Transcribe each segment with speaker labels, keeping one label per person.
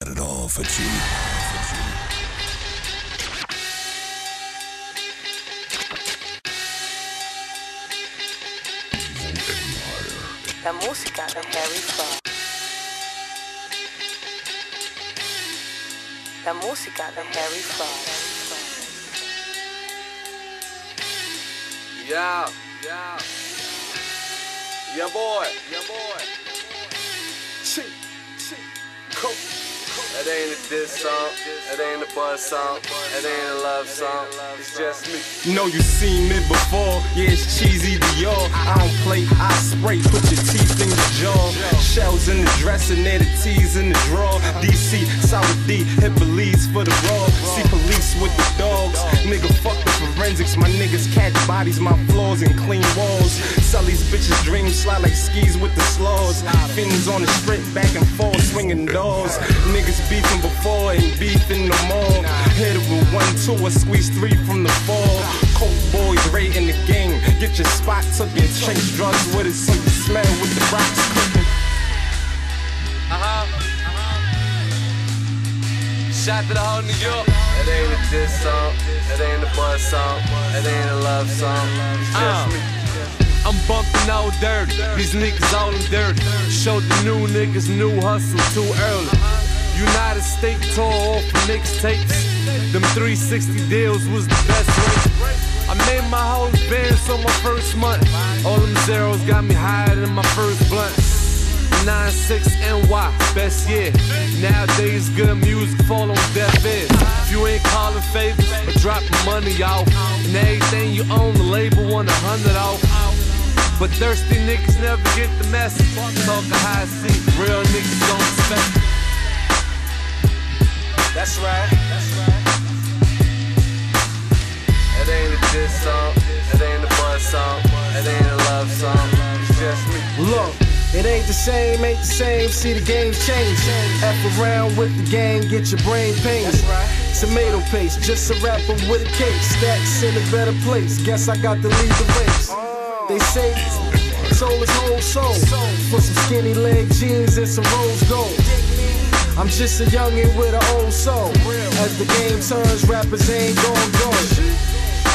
Speaker 1: Got it all for cheap.
Speaker 2: La música de Harry Fraud. La música de Harry Fraud.
Speaker 3: Yeah, yeah. Yeah, boy. Yeah, boy. Chee, chee. Cool. That ain't a diss song. it ain't a buzz song. it ain't a love song. It's just me.
Speaker 4: Know you seen me before, yeah, it's cheesy Dior. I don't play, I spray, put your teeth in the jaw. Shells in the dressing, near the T's in the drawer. DC, South D, hit police for the raw. See police with the dogs. Nigga, fuck the forensics. My niggas catch bodies, my floors, and clean walls. Sell these bitches dreams, slide like skis with the slaws. Fins on the strip, back and forth, swinging doors. Niggas beefing before, ain't beefing no more. Hit it with one, two, I squeeze three from the four. Coke boys raiding the game. Get your spot took and change drugs with it so you smell with the rocks cooking.
Speaker 3: Uh-huh. Shout to the whole New York. That ain't a diss song. That ain't a buzz song. That ain't a love song. It's just
Speaker 5: Uh.
Speaker 3: me.
Speaker 5: I'm bumping all dirty. These niggas all in dirty. Showed the new niggas new hustle too early. United States tour off of mixtapes. Them 360 deals was the best. I made my whole advance on my first month. All them zeros got me higher than my first blunt. 9-6 NY, best year. Nowadays, good music fall on deaf ears. If you ain't calling favors or dropping money off, and everything you own, the label want a hundred off. But thirsty niggas never get the message. Talk a high seat, real niggas don't respect. it.
Speaker 3: That's right. That's right. That ain't a diss song. That ain't a buzz song. That ain't a love song. It's just me.
Speaker 6: Look, it ain't the same, ain't the same. See the game's change. F around with the game, get your brain pain.
Speaker 3: That's right.
Speaker 6: Tomato paste, just a rapper with a case. Stacks in a better place. Guess I got to lead the race. They say soul is whole soul. For some skinny leg jeans and some rose gold. I'm just a youngin' with an old soul. As the game turns, rappers ain't gon' go.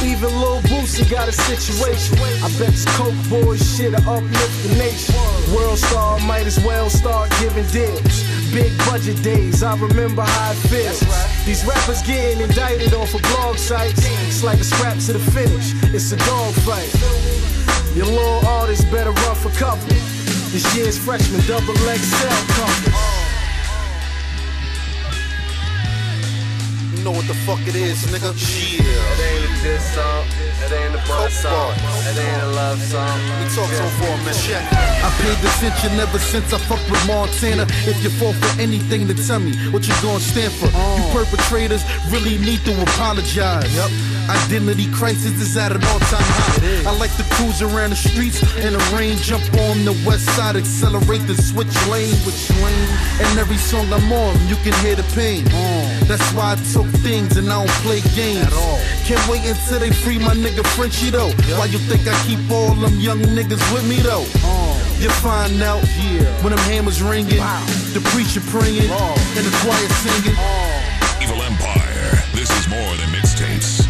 Speaker 6: Even Lil Boosie got a situation. I bet this Coke boys shit'll uplift the nation. World star might as well start giving deals. Big budget days, I remember how it feels. These rappers getting indicted off of blog sites. It's like a scrap to the finish. It's a dog fight. Your little artist better run for cover. This year's freshman double XL cover.
Speaker 7: You know what the fuck it is, nigga? Yeah.
Speaker 3: That ain't a diss song. That ain't a buzz song.
Speaker 7: boys.
Speaker 3: That ain't a love song.
Speaker 7: We talk so him for a minute.
Speaker 8: I paid attention ever since I fucked with Montana. If you fall for anything, then tell me what you gonna stand for. You uh. perpetrators really need to apologize. Yep. Identity crisis is at an all-time high. I like to cruise around the streets in the rain, jump on the west side, accelerate the switch lane, which lane. And every song I'm on, you can hear the pain. Mm. That's why I took things and I don't play games.
Speaker 7: At all.
Speaker 8: Can't wait until they free my nigga Frenchie though. Why you think I keep all them young niggas with me though? Mm. You find out when them hammers ringing, the preacher praying, and the choir singing. Mm.
Speaker 1: Evil Empire. This is more than mixtapes.